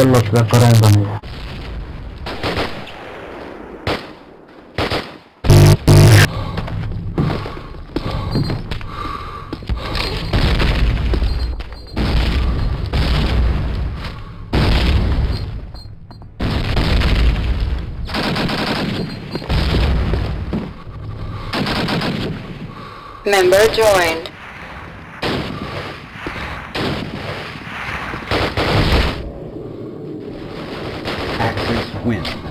pollo sta correndo mia. Member joined. Win.